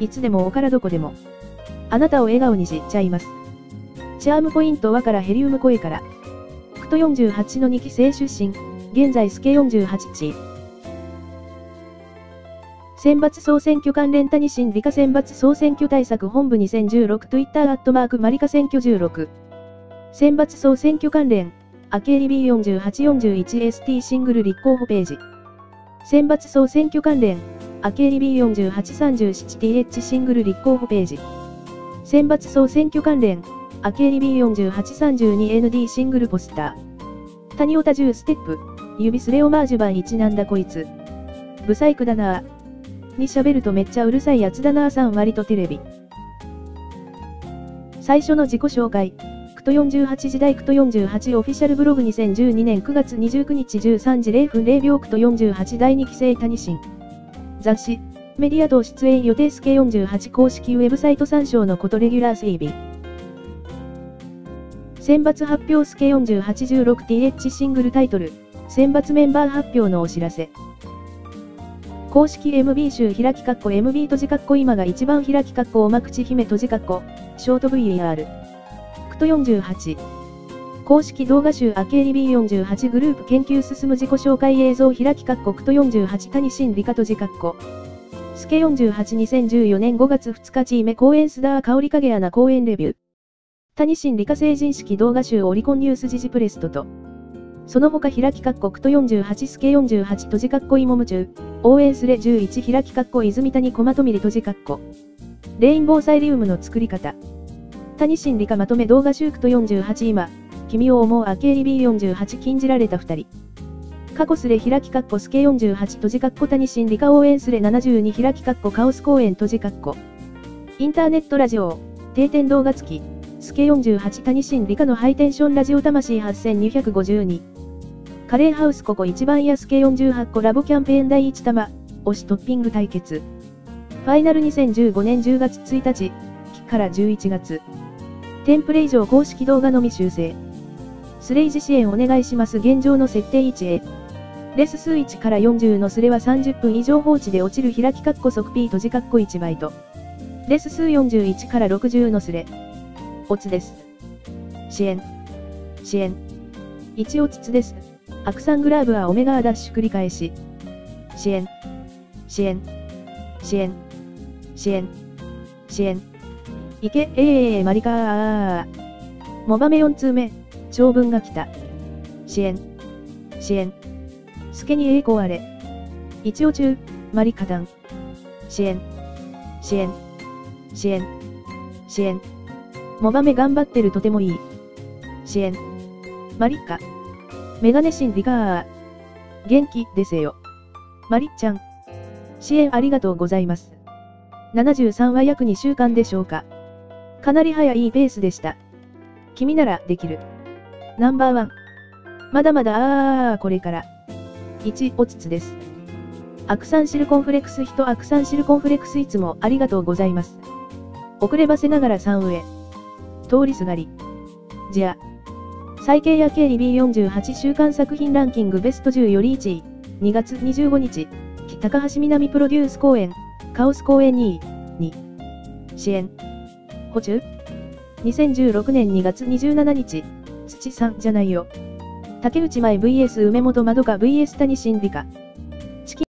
いつでもおからどこでも。あなたを笑顔にしちゃいます。チャームポイントはからヘリウム声から。クト48の2期生出身、現在スケ48地。選抜総選挙関連谷新理科選抜総選挙対策本部 2016Twitter アットマークマリカ選挙16。選抜総選挙関連、アケリ B4841ST シングル立候補ページ。選抜総選挙関連、アケリ B4837TH シングル立候補ページ。選抜総選挙関連、アケリ B4832ND シングルポスター。谷オタ10ステップ、指スレオマージュ版1なんだこいつ。ブサイクだなぁ。に喋るとめっちゃうるさいやつだなぁさん割とテレビ。最初の自己紹介。クト48時代クト48オフィシャルブログ2012年9月29日13時0分0秒クト48第2期生谷新。雑誌、メディア等出演予定スケ48公式ウェブサイト参照のことレギュラー整備。選抜発表スケ 486th シングルタイトル、選抜メンバー発表のお知らせ。公式 MB 集開き括弧 MB 閉じ括弧今が一番開き括弧おま口姫閉じ括弧、ショート VAR。クト48。公式動画集アケーリ B48 グループ研究進む自己紹介映像開き括弧クト48谷新理科閉じ括弧。スケ48 2014年5月2日チーメ公演スダー香り影アナ公演レビュー。谷新理科成人式動画集オリコンニュース時事プレストと。その他開き括弧クト48スケ48閉じ括弧芋夢中。応援スレ11開き括弧泉谷コマトミリ閉じ括弧。レインボーサイリウムの作り方。谷新理科まとめ動画集クト48今。君を思うアケーリ B48 禁じられた2人。過去スレ開き括弧スケ48閉じ括弧谷新理科応援スレ72開き括弧カオス公演閉じ括弧。インターネットラジオ、定点動画付き、スケ48谷新理科のハイテンションラジオ魂8252。カレーハウスここ一番安系48個ラボキャンペーン第1玉、推しトッピング対決。ファイナル2015年10月1日、から11月。テンプレ以上公式動画のみ修正。スレイジ支援お願いします現状の設定位置へ。レス数1から40のスレは30分以上放置で落ちる開きカッコ即 P 閉じカッコ1バイト。レス数41から60のスレ。オツです。支援。支援。1オツです。アクサングラーブはオメガーダッシュ繰り返し。支援。支援。支援。支援。支援。いけ、えええマリカー。モバメ4通目。長文が来た。支援。支援。スケに栄光あれ。一応中、マリカダン。支援。支援。支援。支援。モバメ頑張ってるとてもいい。支援。マリッカ。メガネシンリガー。元気ですよ。マリッちゃん。支援ありがとうございます。73は約2週間でしょうか。かなり早いペースでした。君ならできる。ナンバーワン。まだまだあーこれから。1、おつつです。アクサンシルコンフレックス人アクサンシルコンフレックスいつもありがとうございます。遅ればせながら3上。通りすがり。じゃあ。最慶や経理 B48 週間作品ランキングベスト10より1位、2月25日、高橋みなみプロデュース公演、カオス公演2位、2、支援、補充 ?2016 年2月27日、土さんじゃないよ。竹内舞 VS 梅本まどか VS 谷心理か。